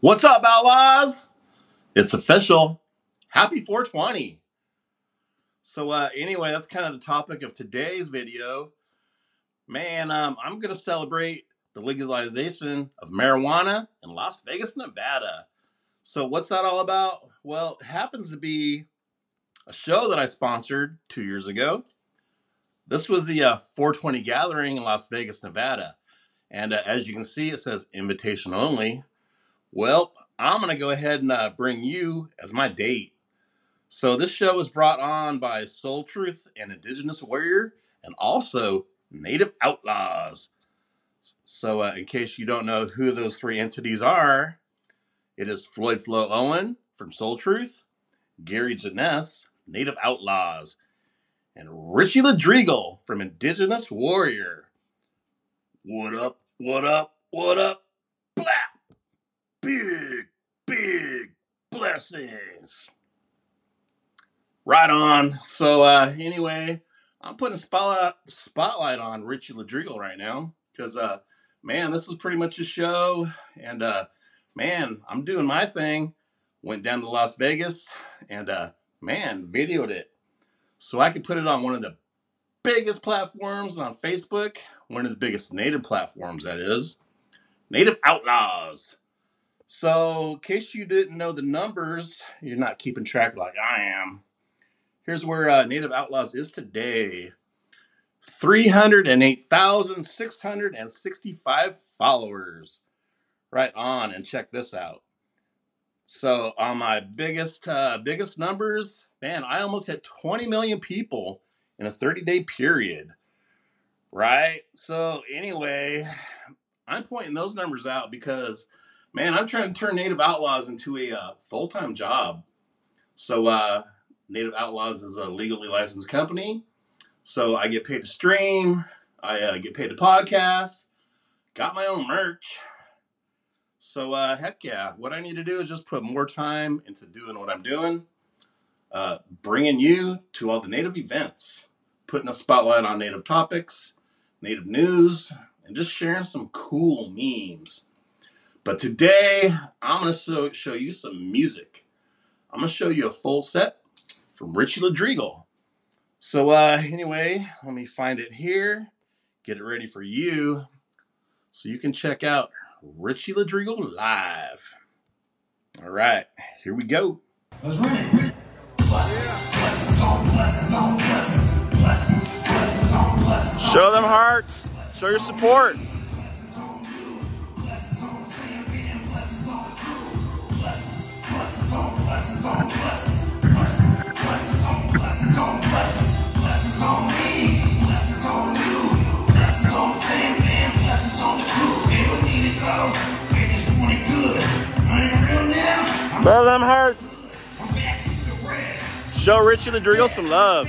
What's up, outlaws? It's official. Happy 420. So, uh, anyway, that's kind of the topic of today's video. Man, um, I'm going to celebrate the legalization of marijuana in Las Vegas, Nevada. So, what's that all about? Well, it happens to be a show that I sponsored two years ago. This was the uh, 420 gathering in Las Vegas, Nevada. And uh, as you can see, it says invitation only. Well, I'm going to go ahead and uh, bring you as my date. So this show is brought on by Soul Truth and Indigenous Warrior and also Native Outlawz. So uh, in case you don't know who those three entities are, it is Floyd Flo Owen from Soul Truth, Gary Janess, Native Outlawz, and Richie Ledreagle from Indigenous Warrior. What up? What up? What up? Big, big blessings. Right on. So uh anyway, I'm putting a spotlight spotlight on Richie Ledreagle right now because uh man, this is pretty much a show, and uh man, I'm doing my thing. Went down to Las Vegas and uh man, videoed it so I could put it on one of the biggest platforms on Facebook, one of the biggest native platforms that is, Native Outlawz. So, in case you didn't know the numbers, you're not keeping track like I am. Here's where uh, Native Outlawz is today 308,665 followers. Right on, and check this out. So, on my biggest uh, biggest numbers, man, I almost hit 20 million people in a 30 day period. Right? So, anyway, I'm pointing those numbers out because, man, I'm trying to turn Native Outlawz into a uh, full time job. So, uh, Native Outlawz is a legally licensed company. So, I get paid to stream, I uh, get paid to podcast, got my own merch. So, uh, heck yeah, what I need to do is just put more time into doing what I'm doing, uh, bringing you to all the Native events, putting a spotlight on Native topics, Native news, and just sharing some cool memes. But today, I'm going to show, show you some music. I'm going to show you a full set from Richie Ledreagle. So, uh, anyway, let me find it here, get it ready for you so you can check out Richie Ledreagle live. All right, here we go. Let's run it. Blessings on blessings on blessings. Blessings, blessings on blessings. on Show them hearts, show your support. Blessings. Blessings, blessings blessings blessings. Blessings on me. Blessings on you. Blessings on the crew. They don't need it though. They just want it good. I ain't real now. I'm Show them hearts. I'm back to the red. Show Richie Ledreagle some love.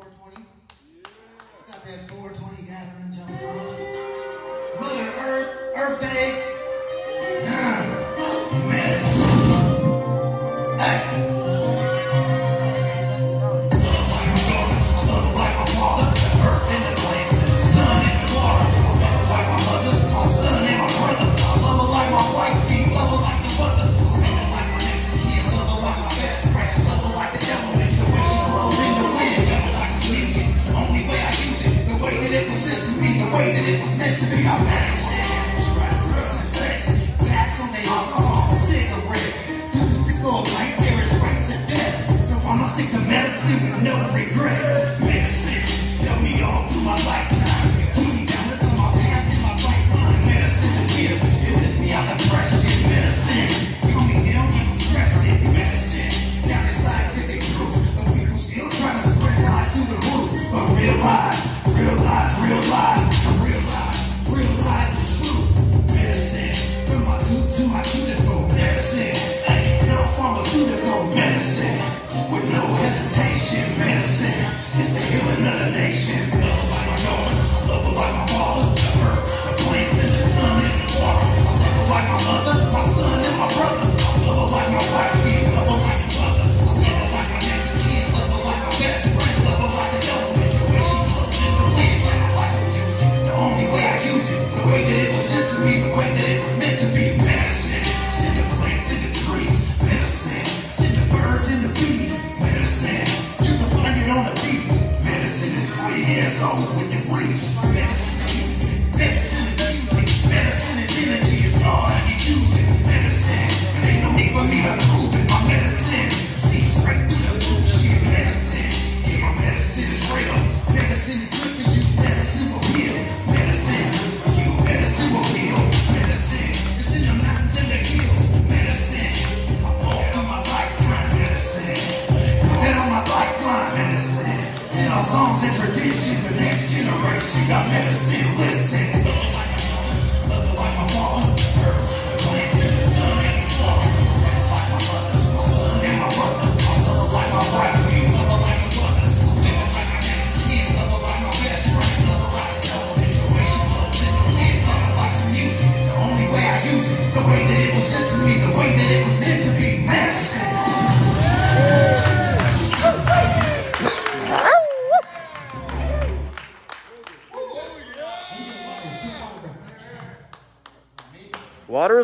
420? Yeah. Got that 420 gathering jumping on. Mother Earth, Earth Day. gonna regret.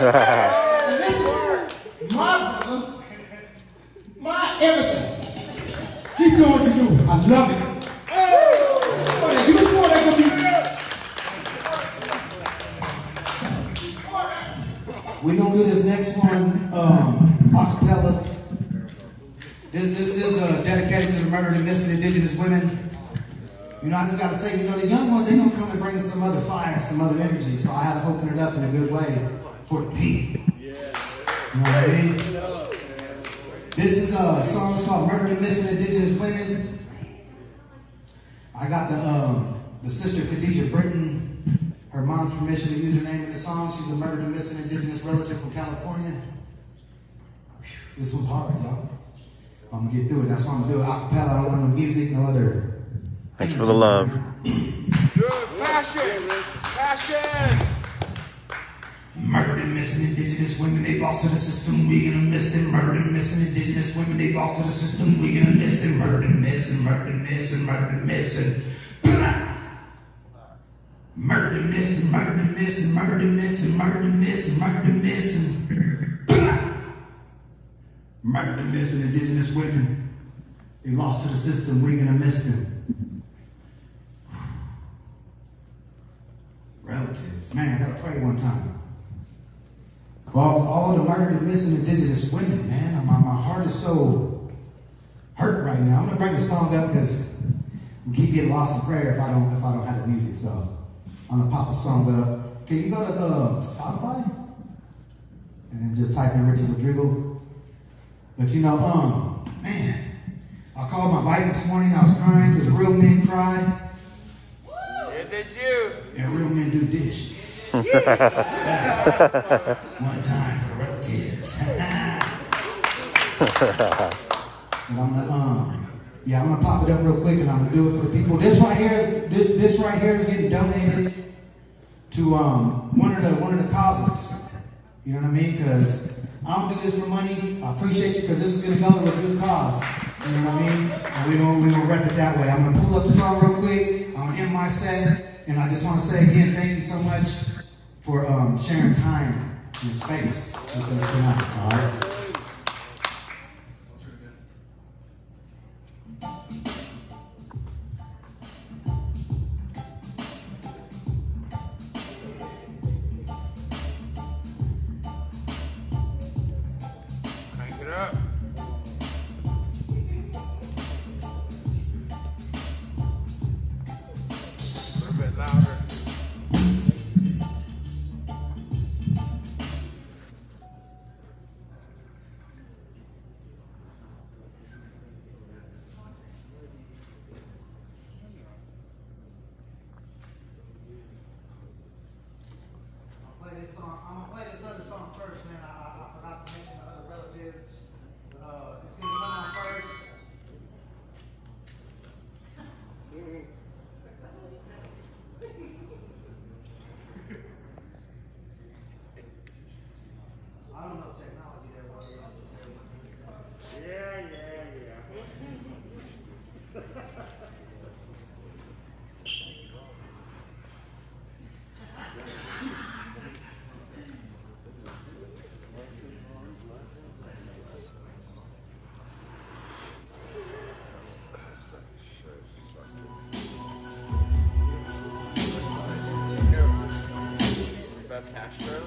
This is my brother, my everything. Keep doing what you do. I love it. We're gonna do this next one, um, acapella. This this is uh, dedicated to the murdered and missing indigenous women. You know, I just gotta say, you know, the young ones, they're gonna come and bring some other fire, some other energy. So I had to open it up in a good way for the people. You know what I mean? This is a song it's called Murdered and Missing Indigenous Women. I got the um, the sister Khadijah Britton, her mom's permission to use her name in the song. She's a murdered and missing indigenous relative from California. This was hard, y'all. I'm gonna get through it. That's why I'm gonna do it a cappella. I don't want no music, no other. Thanks for the love. Good passion, passion. Murdered and missing indigenous women, they lost to the system, we gonna miss them. Murdered and missing indigenous women, they lost to the system, we gonna miss them. Murdered and missing, murdered and missing, murdered and missing. Murdered and missing, murdered and missing, murdered and missing, murdered and missing, murdered and missing. Murdered and missing indigenous women, they lost to the system, we gonna miss them. Relatives, man, I gotta pray one time. For all, all the murdered and missing indigenous women, man. My, my heart is so hurt right now. I'm gonna bring the song up because we keep getting lost in prayer if I don't if I don't have the music. So I'm gonna pop the song up. Can you go to uh, Spotify and then just type in Richard Rodrigo? But you know, um, man, I called my wife this morning. I was crying because real men cry Yeah, did you? and real men do dishes. One time for the relatives. and I'm gonna, um, yeah, I'm gonna pop it up real quick, and I'm gonna do it for the people. This right here is this this right here is getting donated to um one of the one of the causes. You know what I mean? Because I don't do this for money. I appreciate you because this is gonna go to a good cause. You know what I mean? And we gonna we gonna rep it that way. I'm gonna pull up the song real quick. I'm gonna end my set, and I just want to say again, thank you so much for um, sharing time and space with us tonight. All right. Castro,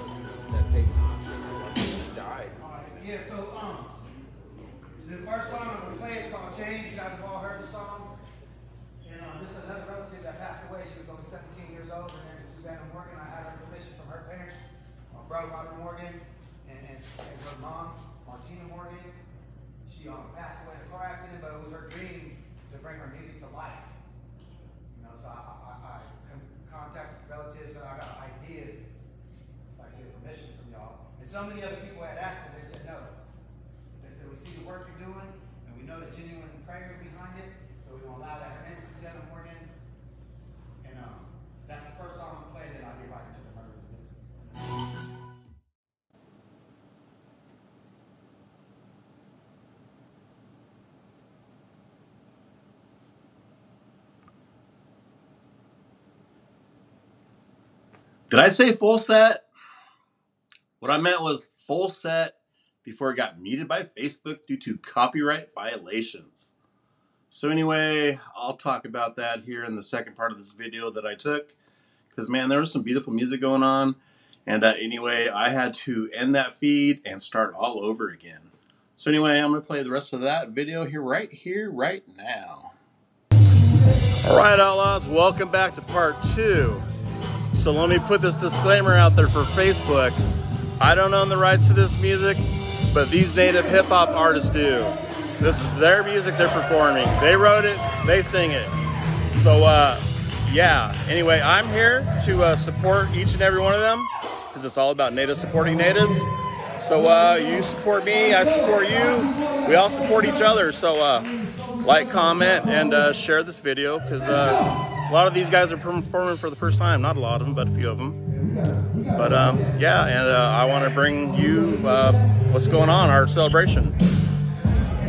that they died. Yeah, so, um, the first song I'm gonna play is called Change. You guys have all heard the song. And, um, this is another relative that passed away. She was only seventeen years old. Her name is Susanna Morgan. I had her permission from her parents, my brother Robert Morgan, and, and, her mom, Martina Morgan. She, um, passed away in a car accident, but it was her dream to bring her music to life. You know, so I, I, I contacted relatives and I got an idea, permission from y'all. And so many other people had asked them, they said no. They said, we see the work you're doing, and we know the genuine prayer behind it, so we're going to allow that. Her name was Susanna Morgan, and um, that's the first song I'll the murder of Did I say full set? What I meant was full set before it got muted by Facebook due to copyright violations. So anyway, I'll talk about that here in the second part of this video that I took. Because man, there was some beautiful music going on. And uh, anyway, I had to end that feed and start all over again. So anyway, I'm going to play the rest of that video here, right here, right now. All right, Outlaws, welcome back to part two. So let me put this disclaimer out there for Facebook. I don't own the rights to this music, but these native hip hop artists do. This is their music they're performing. They wrote it, they sing it. So, uh, yeah. Anyway, I'm here to uh, support each and every one of them because it's all about native supporting natives. So, uh, you support me, I support you. We all support each other. So, uh, like, comment, and uh, share this video because uh, a lot of these guys are performing for the first time. Not a lot of them, but a few of them. But um, yeah, and uh, I want to bring you uh, what's going on, our celebration.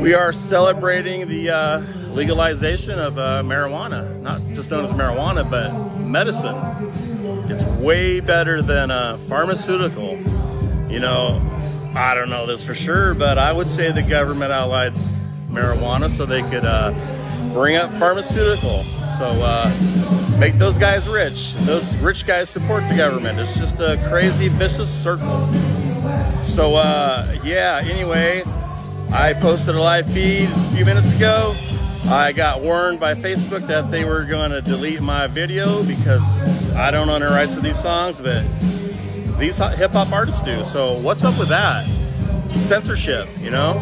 We are celebrating the uh, legalization of uh, marijuana, not just known as marijuana, but medicine. It's way better than a pharmaceutical. You know, I don't know this for sure, but I would say the government outlawed marijuana so they could uh, bring up pharmaceutical. So uh, make those guys rich. Those rich guys support the government. It's just a crazy, vicious circle. So uh, yeah, anyway, I posted a live feed a few minutes ago. I got warned by Facebook that they were going to delete my video because I don't own the rights to these songs, but these hip hop artists do. So what's up with that? Censorship, you know?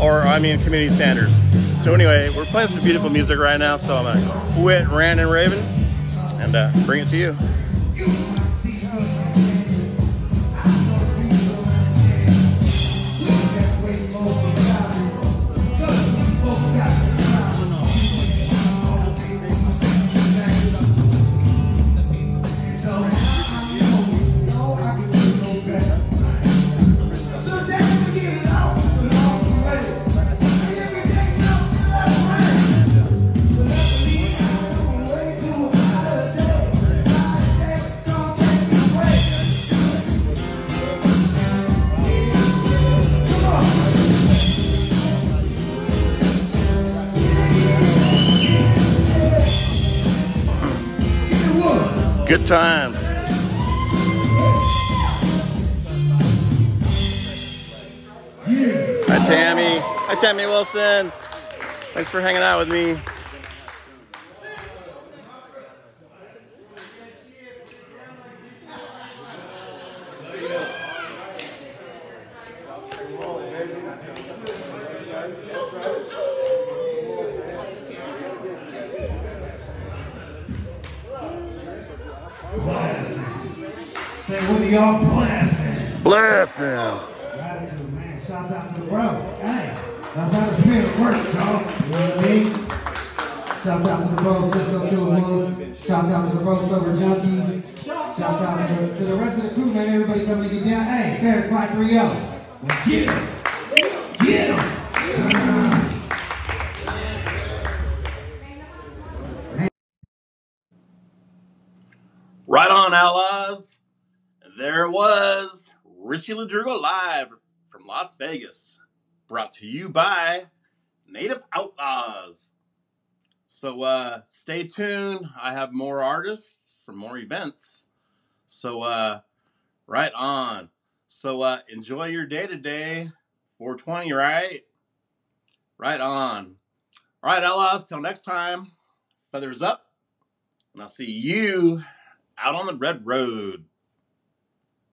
Or, I mean, community standards. So anyway, we're playing some beautiful music right now, so I'm gonna quit ranting and raving and uh, bring it to you. Times. Hi, Tammy. Hi, Tammy Wilson. Thanks for hanging out with me. Y'all blessings? Blessings. Gratitude, man. Shouts out to the bro. Hey, that's how the spirit works, y'all. You know what I mean? Shouts out to the bro, Cisco Killer Wolf. Shouts out to the bro, Sober Junkie. Shouts out to the, to the rest of the crew, man. Everybody coming to get down. Hey, Fair 530. Let's get him. Get him. Right on, Outlaws. There was Richie Ledreagle live from Las Vegas, brought to you by Native Outlawz. So uh, stay tuned. I have more artists for more events. So uh, right on. So uh, enjoy your day today. 420, right? Right on. All right, Outlaws. Till next time. Feathers up. And I'll see you out on the red road.